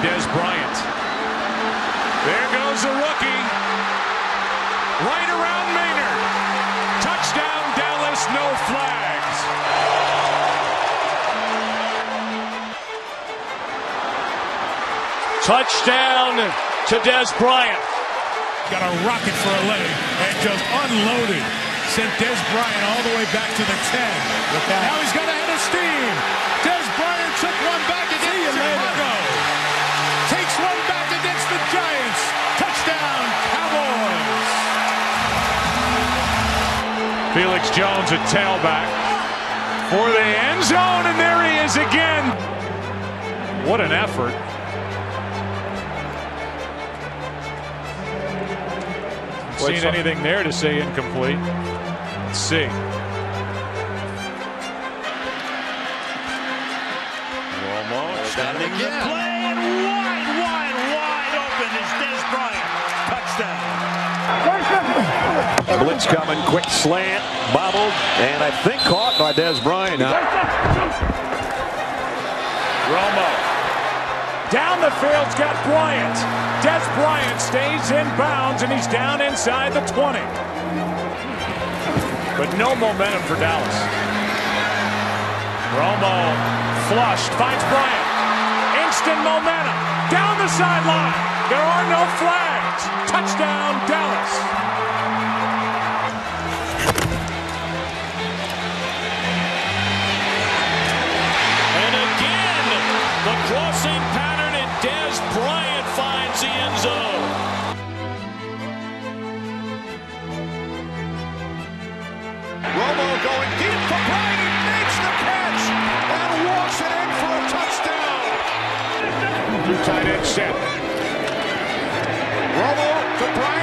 Dez Bryant. There goes the rookie. Right around Maynard. Touchdown Dallas, no flags. Touchdown to Dez Bryant. Got a rocket for a leg and just unloaded. Sent Dez Bryant all the way back to the 10. Now he's got a head of steam. Dez Giants. Touchdown, Cowboys. Felix Jones a tailback for the end zone, and there he is again. What an effort. Seen anything there to say incomplete? Let's see. Romo Standing the play Blitz coming, quick slant, bobbled, and I think caught by Dez Bryant. Romo. Down the field's got Bryant. Dez Bryant stays in bounds and he's down inside the 20. But no momentum for Dallas. Romo flushed, finds Bryant. Instant momentum. Down the sideline. There are no flags. Touchdown, Dallas. Set. Romo to Bryant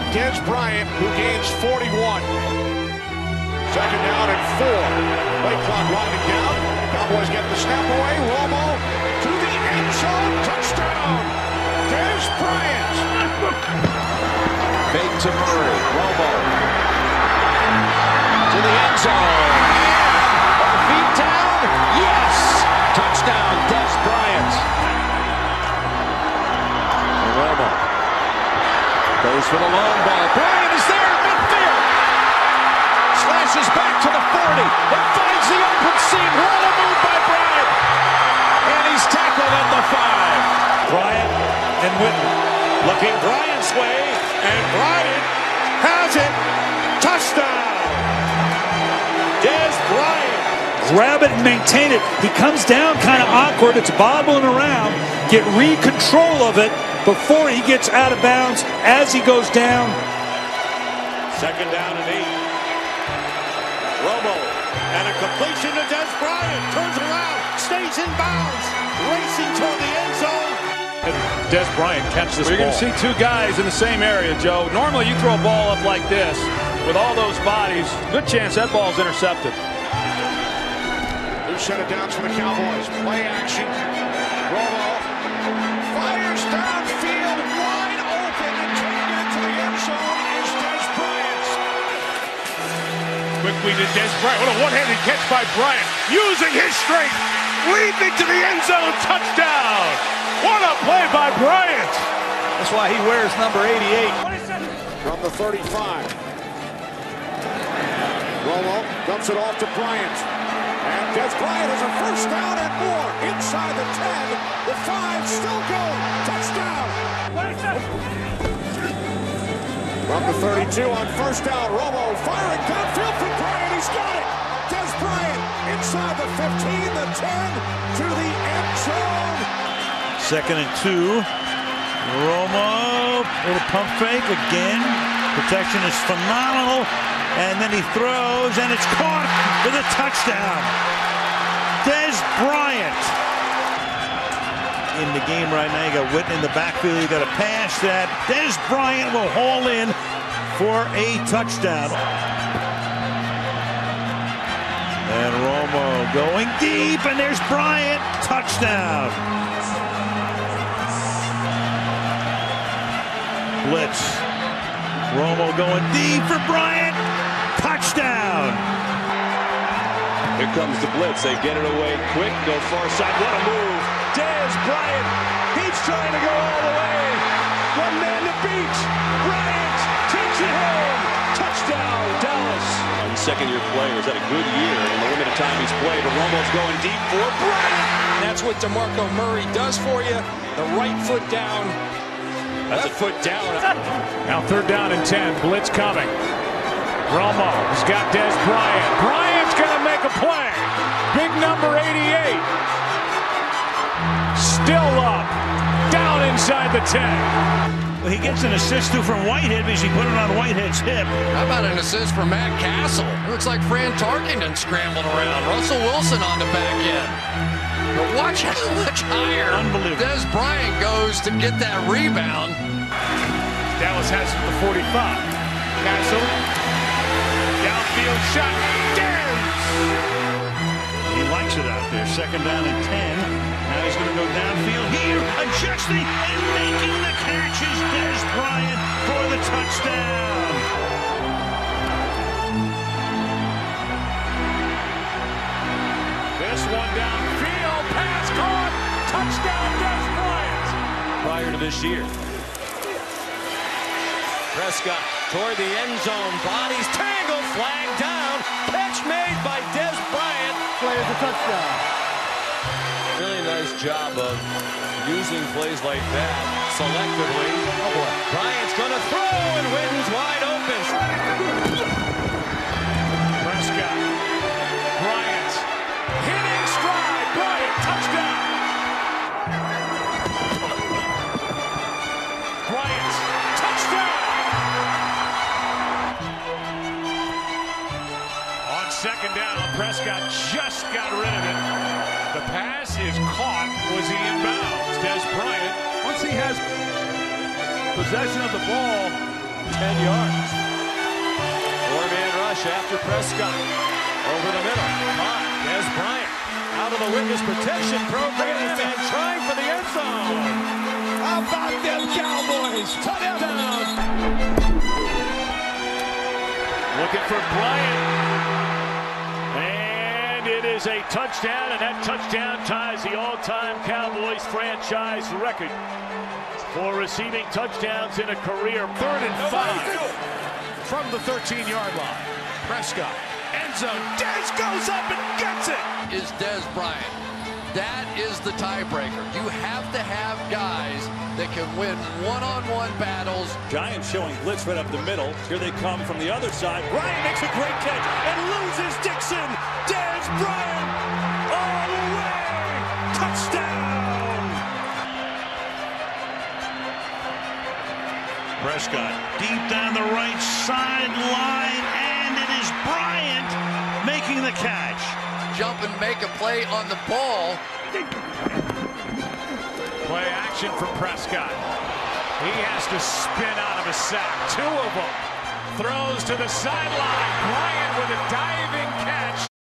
by Bryant, who gains 41. Second down and four. Play clock winding down. Cowboys get the snap away. Romo to the end zone. Touchdown. Dez Bryant. Fake to Murray. Romo. To the end zone. Goes for the long ball. Bryant is there at midfield. Slashes back to the 40 and finds the open seam. What a move by Bryant. And he's tackled at the five. Bryant and Witten looking Bryant's way, and Bryant has it. Touchdown. Dez Bryant. grab it and maintain it. He comes down kind of awkward. It's bobbling around. Get re-control of it before he gets out of bounds as he goes down. Second down and eight. Romo and a completion to Dez Bryant. Turns around, stays in bounds, racing toward the end zone. Dez Bryant catch this You're ball. going to see two guys in the same area, Joe. Normally, you throw a ball up like this with all those bodies. Good chance that ball's intercepted. New set of downs for the Cowboys. Play action. Romo Quickly to Dez Bryant. What a one-handed catch by Bryant. Using his strength. Leaping to the end zone. Touchdown. What a play by Bryant. That's why he wears number 88. From the 35. Romo dumps it off to Bryant. And Dez Bryant has a first down and more. Inside the 10. The 5 still going. Touchdown. From the 32 on first down. Romo firing inside the 15, the 10 to the end zone. Second and two. Romo, little pump fake again. Protection is phenomenal. And then he throws, and it's caught for the touchdown. Dez Bryant. In the game right now, you got Witten in the backfield. You got a pass that. Dez Bryant will haul in for a touchdown. And Romo going deep, and there's Bryant. Touchdown. Blitz. Romo going deep for Bryant. Touchdown. Here comes the blitz. They get it away quick. Go far side. What a move. Dez Bryant. He's trying to go all the way. One man to beat. Bryant takes it home. Touchdown, Dallas. And second year player had a good year in the limited time he's played. But Romo's going deep for Bryant. That's what DeMarco Murray does for you. The right foot down. That's a foot down. Now third down and 10. Blitz coming. Romo has got Dez Bryant. Bryant's going to make a play. Big number 88. Still up. Down inside the 10. He gets an assist too from Whitehead because he put it on Whitehead's hip. How about an assist from Matt Cassel? It looks like Fran Tarkenton scrambling around. Russell Wilson on the back end. But watch how much higher Unbelievable. Dez Bryant goes to get that rebound. Dallas has it the 45. Cassel. Downfield shot. Dance. He likes it out there. Second down and 10. Now he's going to go downfield here, adjusting touchdown. This one downfield. Pass caught. Touchdown, Dez Bryant. Prior to this year. Prescott toward the end zone. Bodies tangled. Flag down. Catch made by Dez Bryant. Play the touchdown. Really nice job of using plays like that selectively. Oh boy. Bryant's going to throw and wins wide open. Prescott. Bryant. Hitting stride. Bryant. Touchdown. Bryant. Touchdown. On second down, Prescott just got rid of it. The pass is caught. Was he in bounds? Dez Bryant, once he has possession of the ball, 10 yards. Four-man rush after Prescott. Over the middle. Caught. Dez Bryant out of the witness protection program and trying for the end zone. How about them Cowboys? Touchdown. Looking for Bryant. And it is a touchdown, and that touchdown ties the all-time Cowboys franchise record for receiving touchdowns in a career. Third and five from the 13-yard line. Prescott, end zone. Dez goes up and gets it. Is Dez Bryant. That is the tiebreaker. You have to have guys that can win one-on-one battles. Giants showing blitz right up the middle. Here they come from the other side. Bryant makes a great catch and loses Dixon. Dez Bryant all the way. Touchdown. Prescott deep down the right sideline, and it is Bryant making the catch. Jump and make a play on the ball. Play action for Prescott. He has to spin out of a sack. Two of them. Throws to the sideline. Bryant with a diving catch.